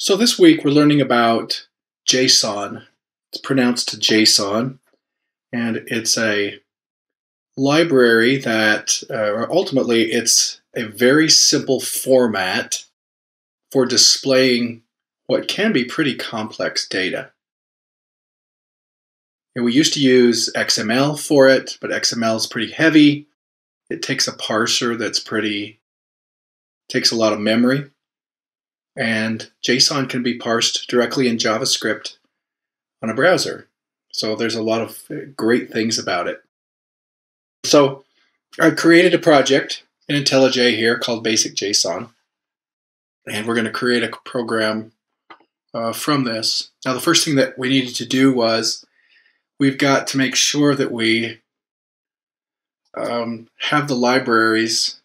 So this week we're learning about JSON. It's pronounced JSON, and it's a library that, uh, ultimately, it's a very simple format for displaying what can be pretty complex data. And we used to use XML for it, but XML is pretty heavy. It takes a parser that's pretty, takes a lot of memory and JSON can be parsed directly in JavaScript on a browser. So there's a lot of great things about it. So I've created a project in IntelliJ here called Basic JSON, and we're going to create a program uh, from this. Now the first thing that we needed to do was we've got to make sure that we um, have the libraries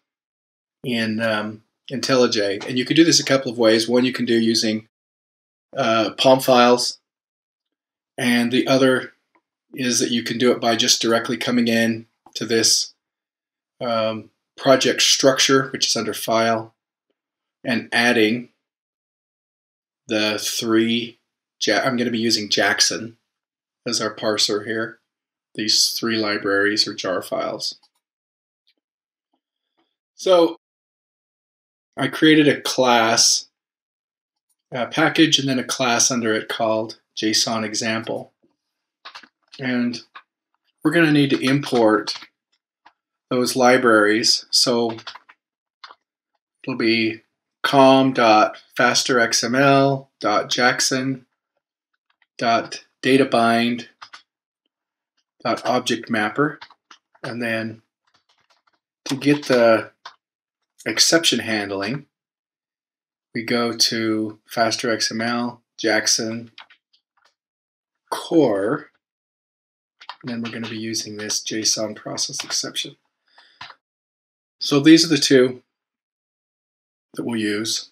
in um, IntelliJ. And you can do this a couple of ways. One you can do using uh, POM files, and the other is that you can do it by just directly coming in to this um, project structure, which is under File, and adding the three. I'm going to be using Jackson as our parser here. These three libraries or jar files. So I created a class a package and then a class under it called JSON example. And we're going to need to import those libraries. So it'll be com.fasterxml.jackson.databind.objectmapper. And then to get the exception handling, we go to faster XML, Jackson, core, and then we're going to be using this JSON process exception. So these are the two that we'll use.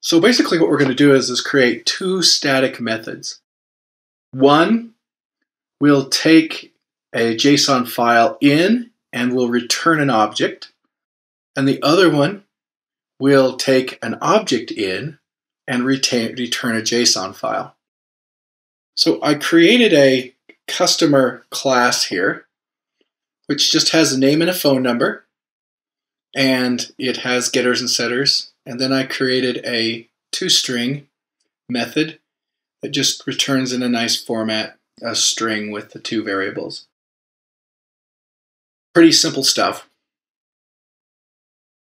So basically what we're going to do is, is create two static methods. One, we'll take a JSON file in and we'll return an object. And the other one will take an object in and retain, return a JSON file. So I created a customer class here, which just has a name and a phone number, and it has getters and setters. And then I created a toString method that just returns in a nice format a string with the two variables. Pretty simple stuff.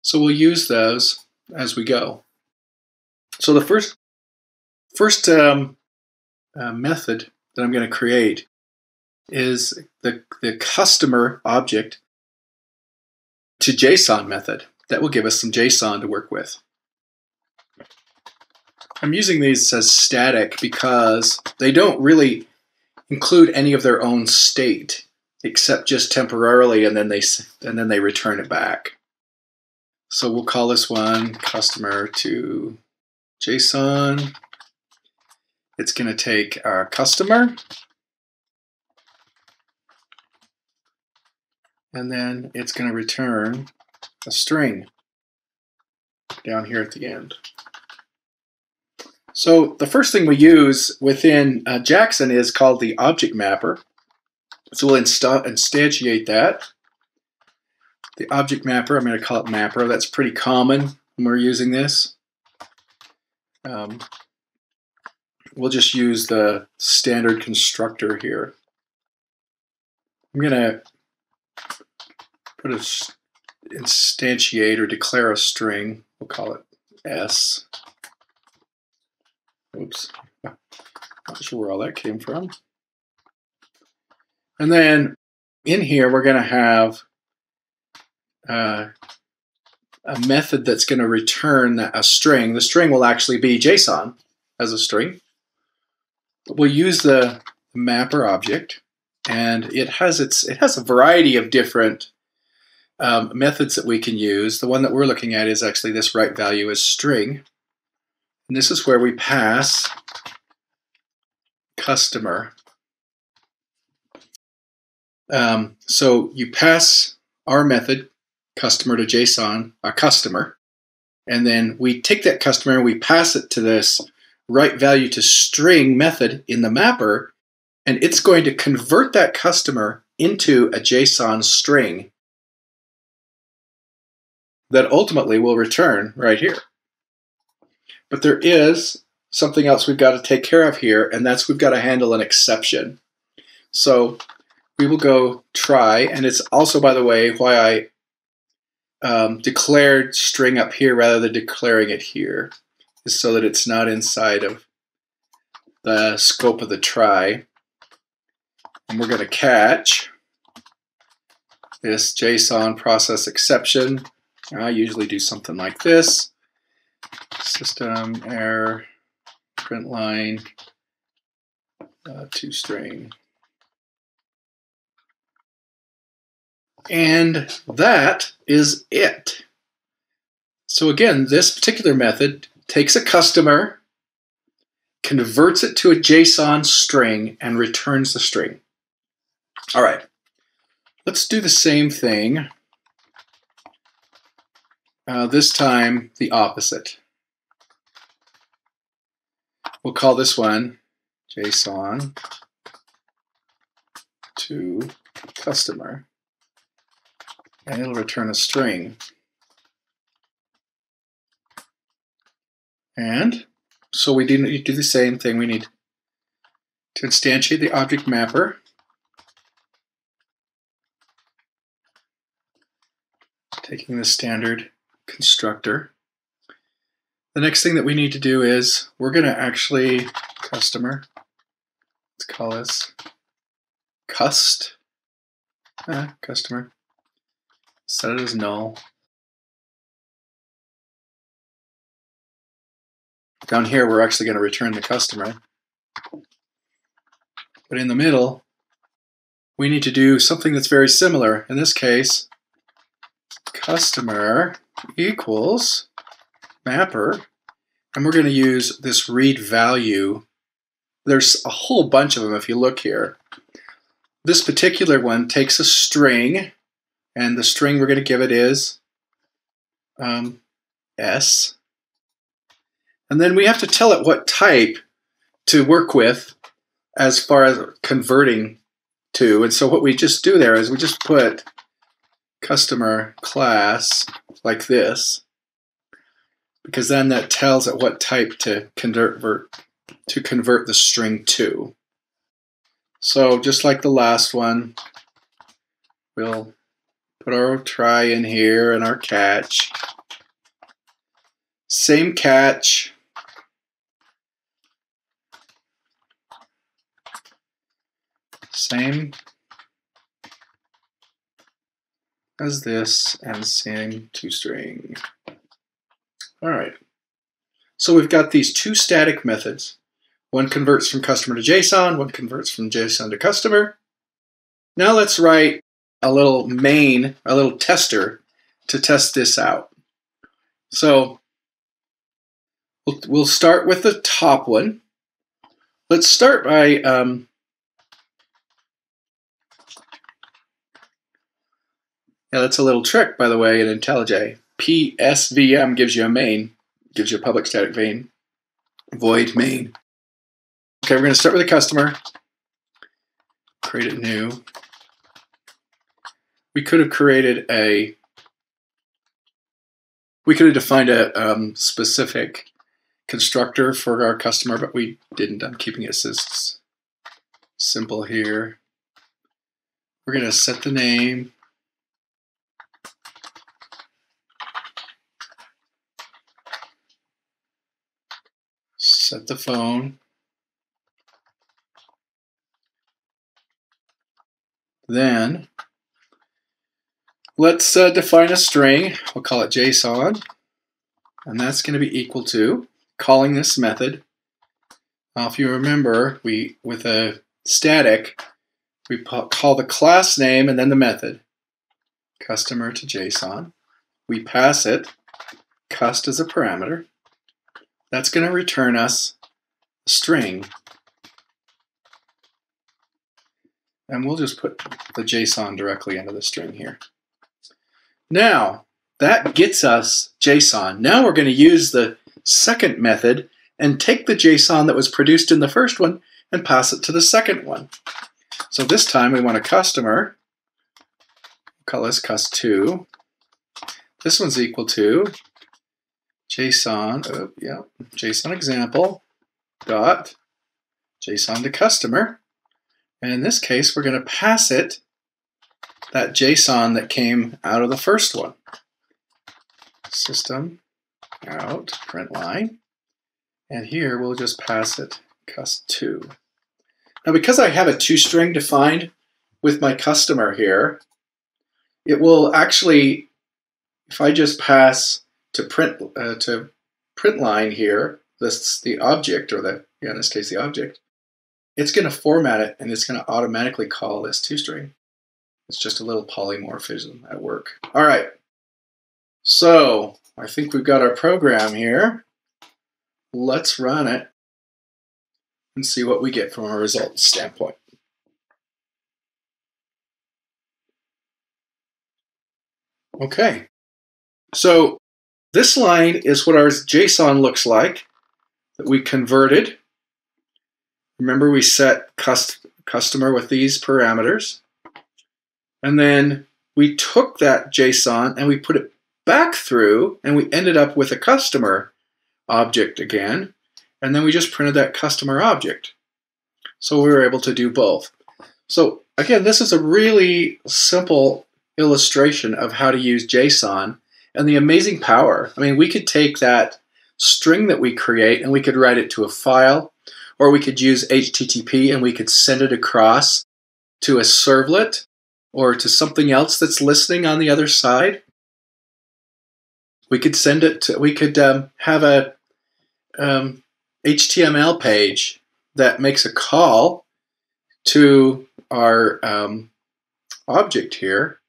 So we'll use those as we go. So the first first um, uh, method that I'm going to create is the, the customer object to JSON method. That will give us some JSON to work with. I'm using these as static because they don't really include any of their own state except just temporarily and then they and then they return it back. So we'll call this one customer to JSON. It's going to take our customer. And then it's going to return a string down here at the end. So the first thing we use within uh, Jackson is called the object mapper. So we'll instantiate that the object mapper, I'm going to call it mapper. That's pretty common when we're using this. Um, we'll just use the standard constructor here. I'm going to put a instantiate or declare a string. We'll call it S. Oops. Not sure where all that came from. And then in here, we're going to have uh, a method that's going to return a string. The string will actually be JSON as a string. We'll use the mapper object, and it has its it has a variety of different um, methods that we can use. The one that we're looking at is actually this write value is string, and this is where we pass customer. Um, so you pass our method customer to JSON, a customer, And then we take that customer and we pass it to this write value to string method in the mapper, and it's going to convert that customer into a JSON string that ultimately will return right here. But there is something else we've got to take care of here, and that's we've got to handle an exception. So we will go try, and it's also, by the way, why I um, declared string up here rather than declaring it here, is so that it's not inside of the scope of the try. And we're going to catch this JSON process exception. I usually do something like this. System error print line uh, to string. And that is it. So again, this particular method takes a customer, converts it to a JSON string, and returns the string. All right, let's do the same thing. Uh, this time, the opposite. We'll call this one JSON to customer and it'll return a string. And so we do, do the same thing. We need to instantiate the object mapper. Taking the standard constructor. The next thing that we need to do is we're going to actually customer. Let's call this cust uh, customer Set it as null. Down here, we're actually going to return the customer. But in the middle, we need to do something that's very similar. In this case, customer equals mapper, and we're going to use this read value. There's a whole bunch of them if you look here. This particular one takes a string and the string we're going to give it is um, S. And then we have to tell it what type to work with as far as converting to. And so what we just do there is we just put customer class like this, because then that tells it what type to convert to convert the string to. So just like the last one, we'll Put our try in here and our catch. Same catch. Same as this and same to string. All right. So we've got these two static methods. One converts from customer to JSON, one converts from JSON to customer. Now let's write a little main, a little tester to test this out. So we'll, start with the top one. Let's start by um, yeah, that's a little trick, by the way, in IntelliJ. PSVM gives you a main, gives you a public static main, void main. Okay, we're going to start with a customer, create it new we could have created a we could have defined a um, specific constructor for our customer, but we didn't. I'm keeping it as simple here. We're going to set the name. Set the phone. Then Let's uh, define a string. We'll call it JSON. And that's going to be equal to calling this method. Now, if you remember, we with a static, we call the class name and then the method. Customer to JSON. We pass it, cust as a parameter. That's going to return us a string. And we'll just put the JSON directly into the string here. Now, that gets us JSON. Now we're going to use the second method and take the JSON that was produced in the first one and pass it to the second one. So this time we want a customer, call this cust2. This one's equal to JSON, oh, yeah, JSON example dot JSON to customer. And in this case, we're going to pass it that JSON that came out of the first one. System out print line. And here we'll just pass it cust2. Now because I have a toString defined with my customer here, it will actually, if I just pass to print uh, to print line here, this the object or the yeah, in this case the object, it's going to format it and it's going to automatically call this toString. It's just a little polymorphism at work. All right. So I think we've got our program here. Let's run it and see what we get from a results standpoint. Okay, so this line is what our JSON looks like that we converted. Remember we set cust customer with these parameters. And then we took that JSON and we put it back through and we ended up with a customer object again. And then we just printed that customer object. So we were able to do both. So again, this is a really simple illustration of how to use JSON and the amazing power. I mean, we could take that string that we create and we could write it to a file, or we could use HTTP and we could send it across to a servlet or to something else that's listening on the other side. We could send it to, we could um, have a um, HTML page that makes a call to our um, object here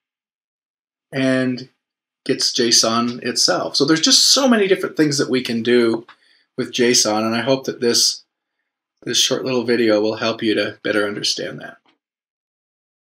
and gets JSON itself. So there's just so many different things that we can do with JSON, and I hope that this this short little video will help you to better understand that.